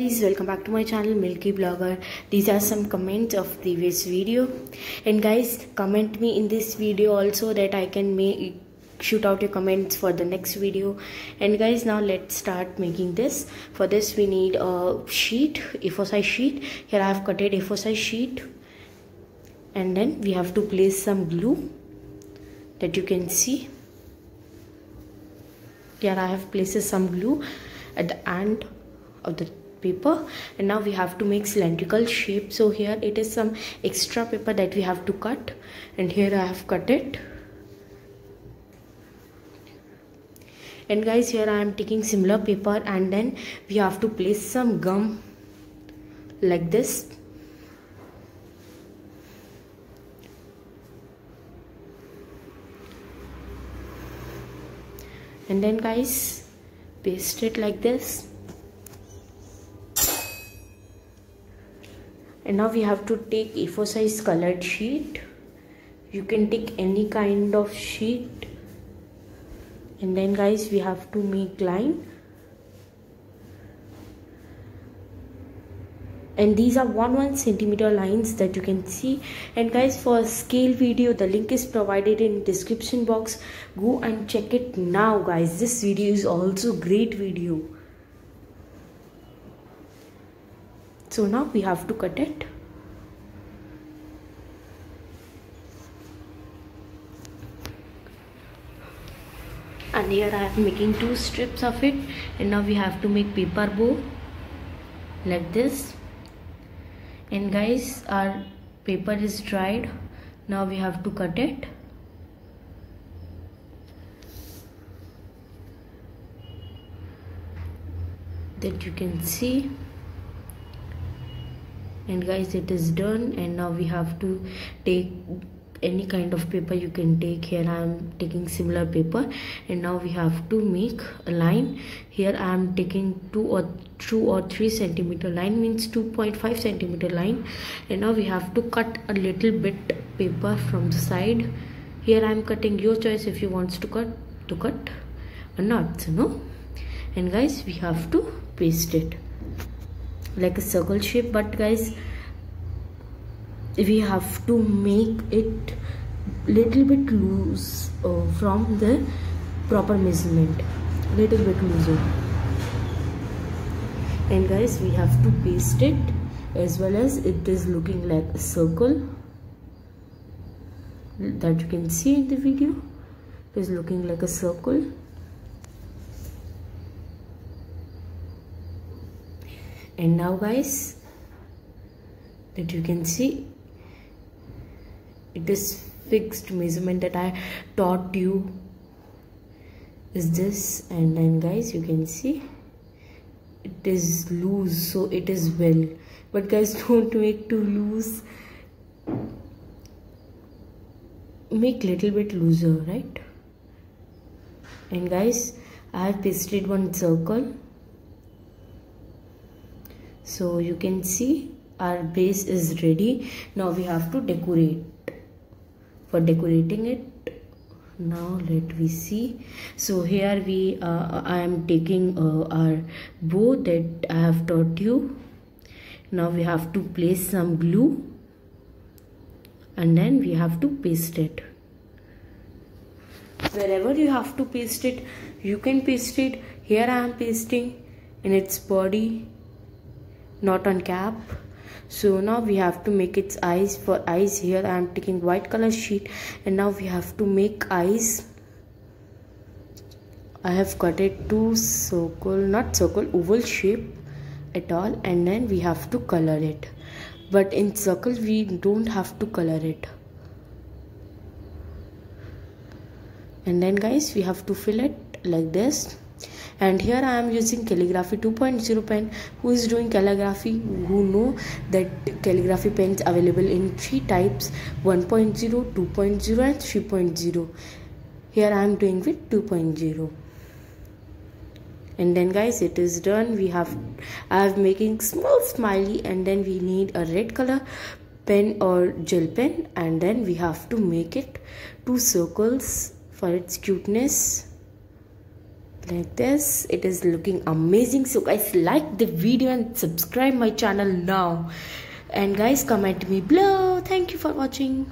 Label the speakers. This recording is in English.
Speaker 1: guys welcome back to my channel milkey blogger. These are some comments of previous video. And guys comment me in this video also that i can make shoot out your comments for the next video. And guys now let's start making this. For this we need a sheet a4 size sheet. Here i have cutted a4 size sheet. And then we have to place some glue that you can see. Here i have placed some glue at the end of the paper. And now we have to make cylindrical shape. So here it is some extra paper that we have to cut. And here I have cut it. And guys here I am taking similar paper. And then we have to place some gum like this. And then guys paste it like this and now we have to take A4 size colored sheet. You can take any kind of sheet. And then guys we have to make line. And these are 1 1 centimeter lines that you can see. And guys for scale video the link is provided in description box. Go and check it now guys. This video is also great video so now we have to cut it. And here I am making two strips of it. And now we have to make paper bow like this. And guys our paper is dried. Now we have to cut it. That you can see and guys it is done and now we have to take any kind of paper you can take. Here i am taking similar paper and now we have to make a line. Here i am taking two or two or three centimeter line means 2.5 centimeter line. And now we have to cut a little bit paper from the side. Here i am cutting your choice if you wants to cut to cut or not no and guys we have to paste it like a circle shape but guys we have to make it little bit loose uh, from the proper measurement. Little bit looser. And guys we have to paste it as well as it is looking like a circle. That you can see in the video. It is looking like a circle and now guys that you can see it is fixed measurement that I taught you is this. And then guys you can see it is loose so it is well. But guys don't make too loose. Make little bit looser right? And guys I have pasted one circle so you can see our base is ready. Now we have to decorate. For decorating it now let we see. So here we uh, i am taking uh, our bow that i have taught you. Now we have to place some glue and then we have to paste it. Wherever you have to paste it you can paste it. Here i am pasting in its body not on cap. So now we have to make its eyes for eyes here. I am taking white color sheet and now we have to make eyes. I have cut it to circle not circle oval shape at all and then we have to color it. But in circle we don't have to color it. And then guys we have to fill it like this and here I am using calligraphy 2.0 pen. Who is doing calligraphy? Who know that calligraphy pens available in three types 1.0 2.0 and 3.0 here I am doing with 2.0 and then guys it is done. We have I have making small smiley and then we need a red color pen or gel pen and then we have to make it two circles for its cuteness like this. It is looking amazing. So guys like the video and subscribe my channel now. And guys comment me below. Thank you for watching